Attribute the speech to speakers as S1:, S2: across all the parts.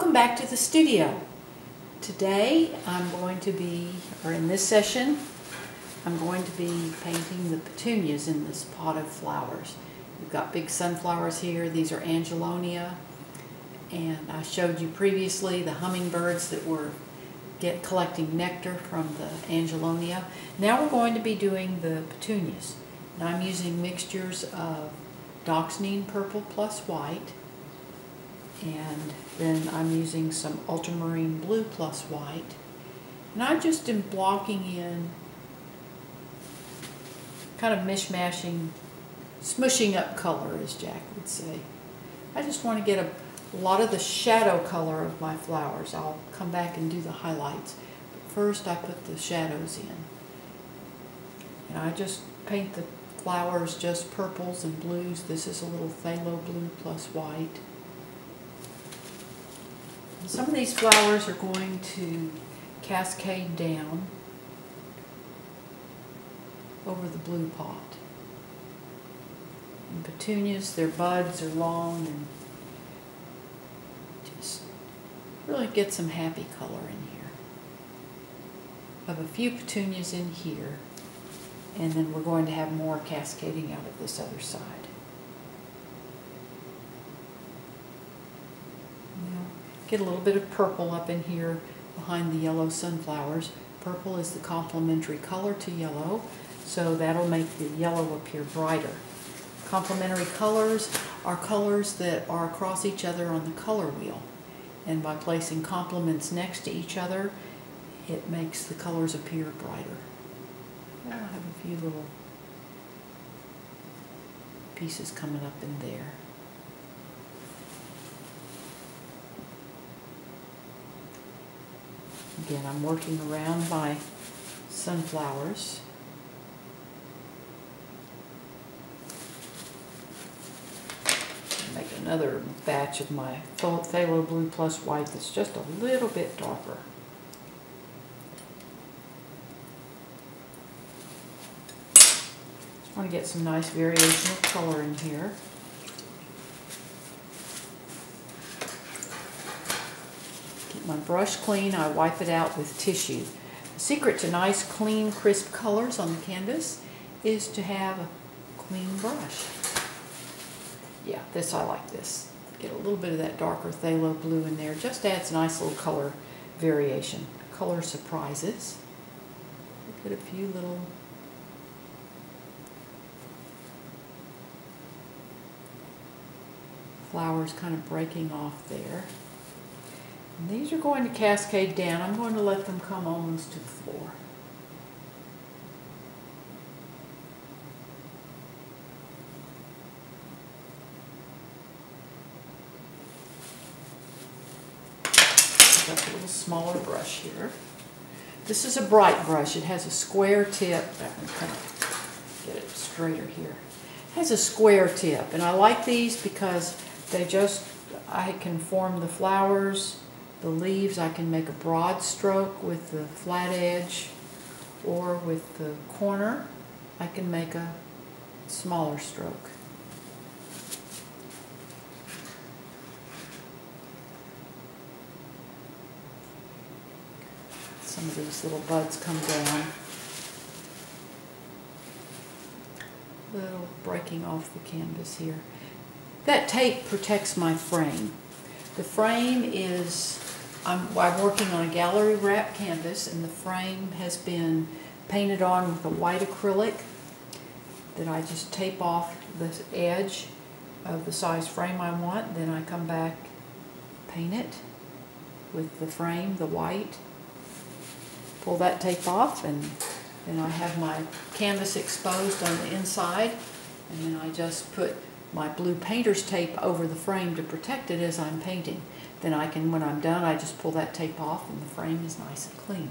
S1: Welcome back to the studio. Today I'm going to be, or in this session, I'm going to be painting the petunias in this pot of flowers. We've got big sunflowers here. These are Angelonia. And I showed you previously the hummingbirds that were get collecting nectar from the Angelonia. Now we're going to be doing the petunias. And I'm using mixtures of Dioxazine purple plus white and then I'm using some ultramarine blue plus white. And I just am blocking in, kind of mishmashing, smushing up color, as Jack would say. I just want to get a, a lot of the shadow color of my flowers. I'll come back and do the highlights. But first I put the shadows in. And I just paint the flowers just purples and blues. This is a little phthalo blue plus white. Some of these flowers are going to cascade down over the blue pot. And petunias, their buds are long and just really get some happy color in here. I have a few petunias in here and then we're going to have more cascading out of this other side. Get a little bit of purple up in here behind the yellow sunflowers. Purple is the complementary color to yellow, so that'll make the yellow appear brighter. Complementary colors are colors that are across each other on the color wheel. And by placing complements next to each other, it makes the colors appear brighter. I have a few little pieces coming up in there. Again, I'm working around my sunflowers. Make another batch of my phthalo blue plus white that's just a little bit darker. Just want to get some nice variation of color in here. My brush clean, I wipe it out with tissue. The secret to nice, clean, crisp colors on the canvas is to have a clean brush. Yeah, this I like this. Get a little bit of that darker phthalo blue in there. Just adds nice little color variation. Color surprises. Look at a few little flowers kind of breaking off there. And these are going to cascade down. I'm going to let them come almost to the floor. Got a little smaller brush here. This is a bright brush. It has a square tip. I'm kind of get it straighter here. It has a square tip, and I like these because they just I can form the flowers the leaves, I can make a broad stroke with the flat edge or with the corner, I can make a smaller stroke. Some of these little buds come down. Little breaking off the canvas here. That tape protects my frame. The frame is I'm, I'm working on a gallery wrap canvas and the frame has been painted on with a white acrylic that I just tape off the edge of the size frame I want. Then I come back, paint it with the frame, the white, pull that tape off and then I have my canvas exposed on the inside and then I just put my blue painter's tape over the frame to protect it as I'm painting. Then I can, when I'm done, I just pull that tape off and the frame is nice and clean.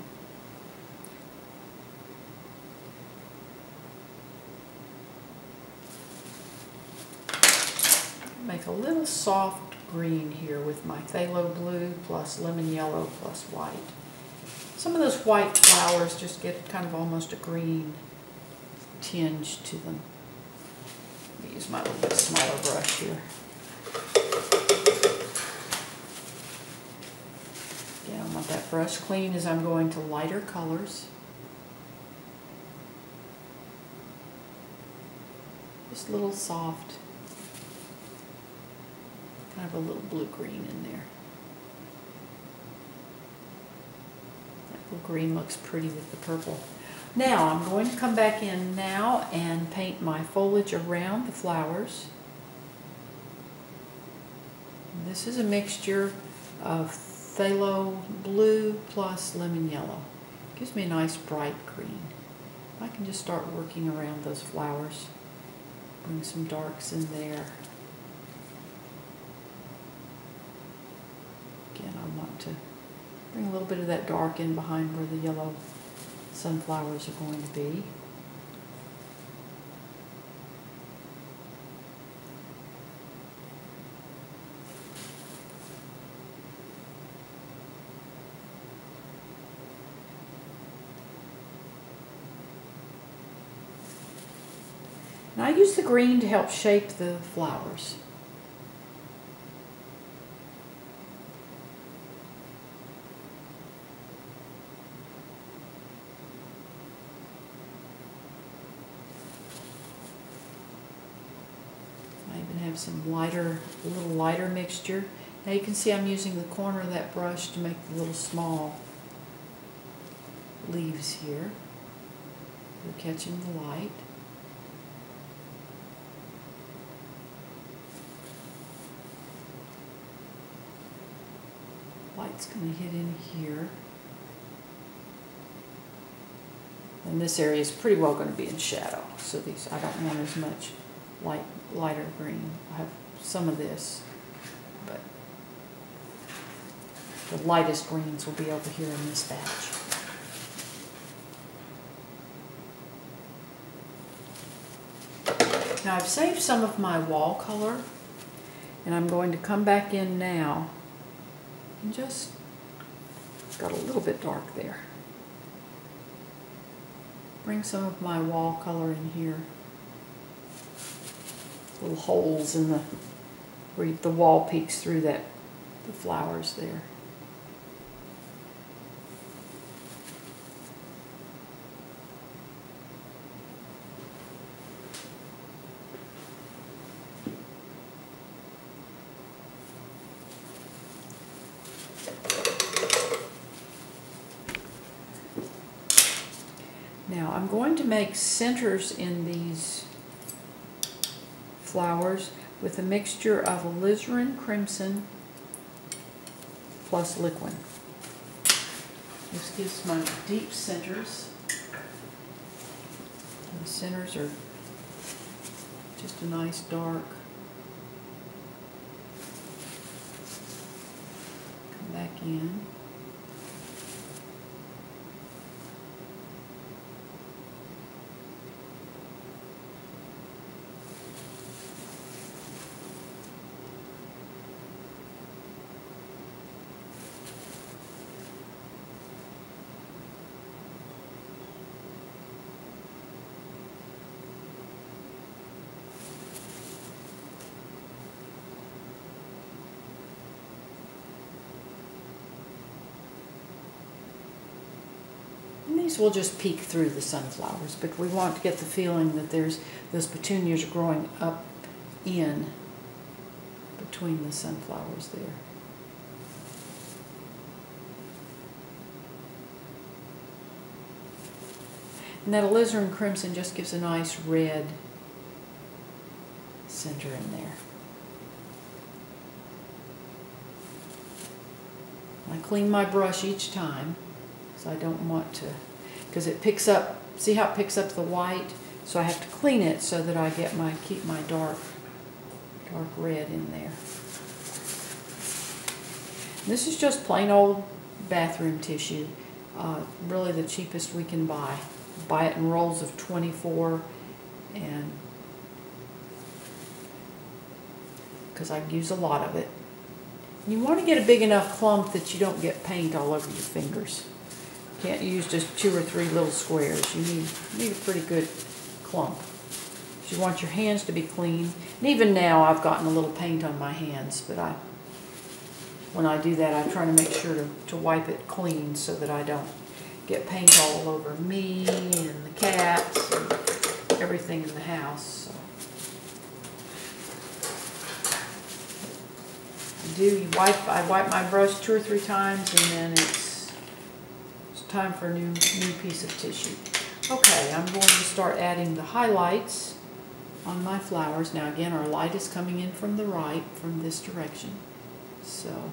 S1: Make a little soft green here with my phthalo blue plus lemon yellow plus white. Some of those white flowers just get kind of almost a green tinge to them. Let me use my little bit smaller brush here. Want that brush clean as I'm going to lighter colors. Just a little soft. Kind of a little blue-green in there. That blue green looks pretty with the purple. Now, I'm going to come back in now and paint my foliage around the flowers. This is a mixture of phthalo blue plus lemon yellow. Gives me a nice bright green. I can just start working around those flowers. Bring some darks in there. Again, I want to bring a little bit of that dark in behind where the yellow sunflowers are going to be. Use the green to help shape the flowers. I even have some lighter, a little lighter mixture. Now you can see I'm using the corner of that brush to make the little small leaves here. They're catching the light. Light's going to hit in here. And this area is pretty well going to be in shadow, so these I don't want as much light lighter green. I have some of this, but the lightest greens will be over here in this batch. Now I've saved some of my wall color, and I'm going to come back in now and just got a little bit dark there. Bring some of my wall color in here. Little holes in the where the wall peeks through that the flowers there. Now I'm going to make centers in these flowers with a mixture of alizarin crimson plus liquid. This gives my deep centers. The centers are just a nice dark. Come back in. Will just peek through the sunflowers, but we want to get the feeling that there's those petunias growing up in between the sunflowers there. And that alizarin crimson just gives a nice red center in there. I clean my brush each time, so I don't want to, because it picks up, see how it picks up the white? So I have to clean it so that I get my, keep my dark, dark red in there. This is just plain old bathroom tissue, uh, really the cheapest we can buy. Buy it in rolls of 24 and because I use a lot of it. You want to get a big enough clump that you don't get paint all over your fingers. Can't use just two or three little squares. You need, you need a pretty good clump. You want your hands to be clean. And even now I've gotten a little paint on my hands, but I when I do that, I try to make sure to, to wipe it clean so that I don't get paint all over me and the cats and everything in the house. So. I do, wipe, I wipe my brush two or three times and then it's time for a new, new piece of tissue. Okay, I'm going to start adding the highlights on my flowers. Now again, our light is coming in from the right, from this direction. So,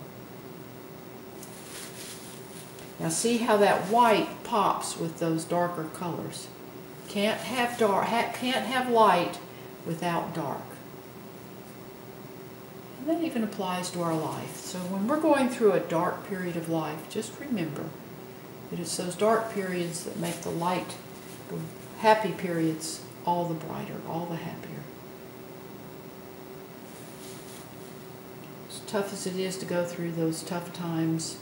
S1: now see how that white pops with those darker colors. Can't have dark, ha can't have light without dark. And that even applies to our life. So when we're going through a dark period of life, just remember that it's those dark periods that make the light, the happy periods, all the brighter, all the happier. As tough as it is to go through those tough times,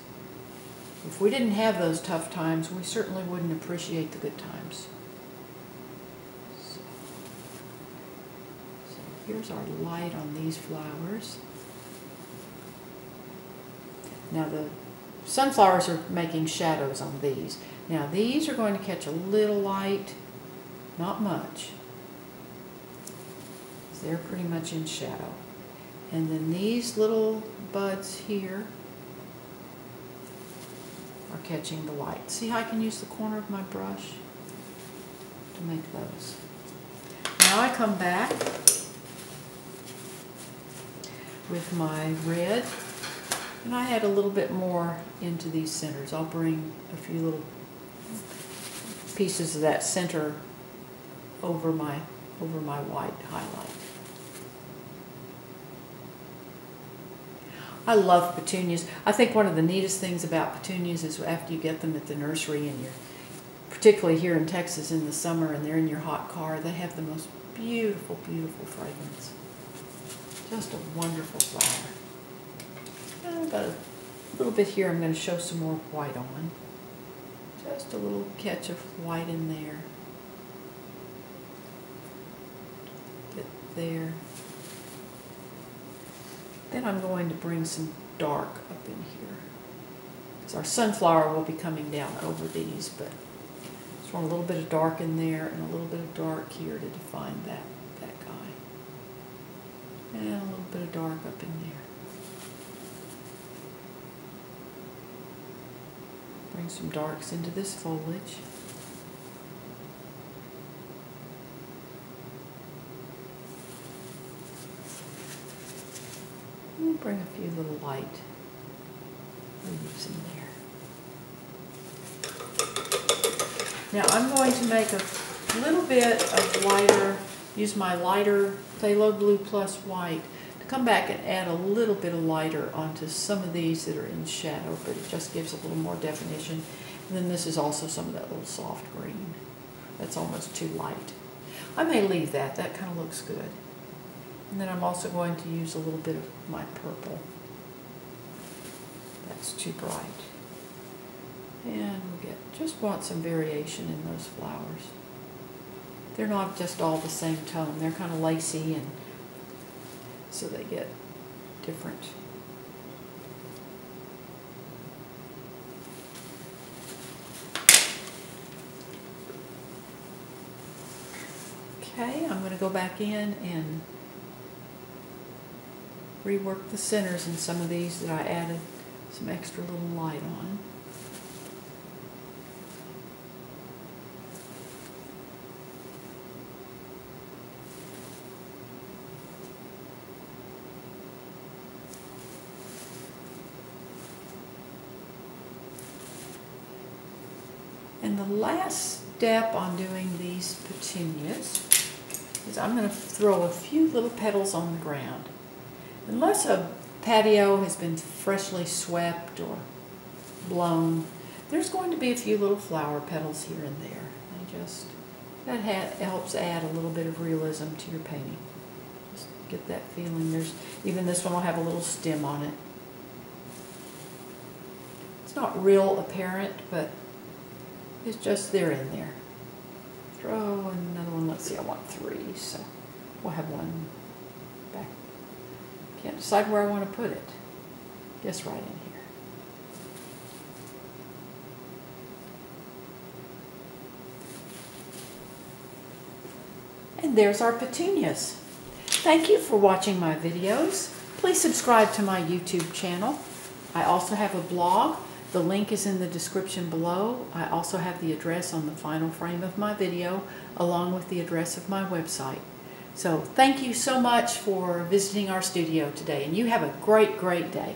S1: if we didn't have those tough times, we certainly wouldn't appreciate the good times. So, so here's our light on these flowers. Now the sunflowers are making shadows on these. Now these are going to catch a little light, not much. They're pretty much in shadow. And then these little buds here are catching the light. See how I can use the corner of my brush to make those. Now I come back with my red and I add a little bit more into these centers. I'll bring a few little pieces of that center over my over my white highlight. I love petunias. I think one of the neatest things about petunias is after you get them at the nursery and you're, particularly here in Texas in the summer and they're in your hot car, they have the most beautiful, beautiful fragrance. Just a wonderful flower. And about a little bit here I'm going to show some more white on. Just a little catch of white in there. Get there. Then I'm going to bring some dark up in here. Because our sunflower will be coming down over these, but just want a little bit of dark in there and a little bit of dark here to define that, that guy. And a little bit of dark up in there. Bring some darks into this foliage. We'll bring a few little light leaves in there. Now I'm going to make a little bit of lighter, use my lighter Phthalo Blue Plus White come back and add a little bit of lighter onto some of these that are in shadow, but it just gives a little more definition. And then this is also some of that little soft green. That's almost too light. I may leave that, that kind of looks good. And then I'm also going to use a little bit of my purple. That's too bright. And we get just want some variation in those flowers. They're not just all the same tone. They're kind of lacy and so they get different. Okay, I'm going to go back in and rework the centers in some of these that I added some extra little light on. And the last step on doing these petunias is I'm going to throw a few little petals on the ground. Unless a patio has been freshly swept or blown, there's going to be a few little flower petals here and there. They just, that helps add a little bit of realism to your painting. Just get that feeling. There's, even this one will have a little stem on it. It's not real apparent, but it's just there in there. Throw another one. Let's see, I want three, so we'll have one back can't decide where I want to put it. Guess right in here. And there's our petunias. Thank you for watching my videos. Please subscribe to my YouTube channel. I also have a blog. The link is in the description below. I also have the address on the final frame of my video along with the address of my website. So thank you so much for visiting our studio today and you have a great, great day.